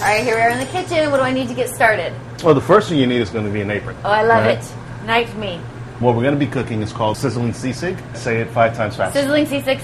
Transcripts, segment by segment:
All right, here we are in the kitchen. What do I need to get started? Well, the first thing you need is going to be an apron. Oh, I love Right? it. Knife me. What we're going to be cooking is called sizzling sisig. Say it five times fast. Sizzling sisig.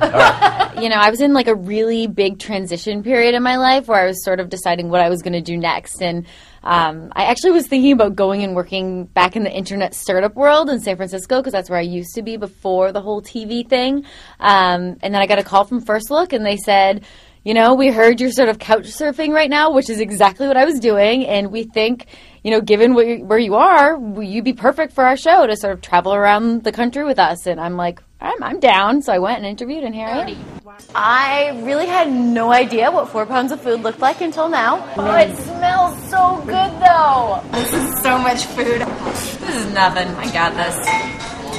All right. you know, I was in like a really big transition period in my life where I was sort of deciding what I was going to do next. And um, I actually was thinking about going and working back in the internet startup world in San Francisco because that's where I used to be before the whole TV thing. Um, and then I got a call from First Look and they said, you know, we heard you're sort of couch surfing right now, which is exactly what I was doing. And we think, you know, given where you, where you are, will you be perfect for our show to sort of travel around the country with us? And I'm like, I'm, I'm down. So I went and interviewed, and here I am. I really had no idea what four pounds of food looked like until now. Oh, it smells so good though. This is so much food. This is nothing. I got this.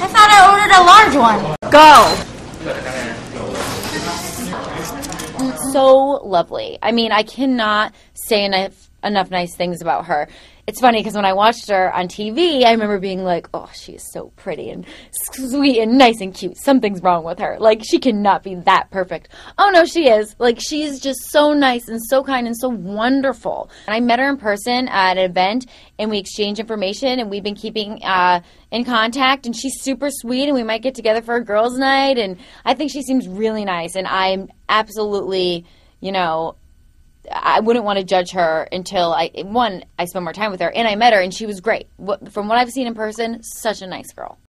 I thought I ordered a large one. Go. So lovely. I mean, I cannot say enough enough nice things about her. It's funny because when I watched her on TV, I remember being like, "Oh, she is so pretty and sweet and nice and cute. Something's wrong with her. Like she cannot be that perfect." Oh no, she is. Like she's just so nice and so kind and so wonderful. And I met her in person at an event, and we exchanged information, and we've been keeping uh, in contact. And she's super sweet, and we might get together for a girls' night. And I think she seems really nice, and I'm absolutely, you know, I wouldn't want to judge her until I one I spent more time with her and I met her and she was great. From what I've seen in person, such a nice girl.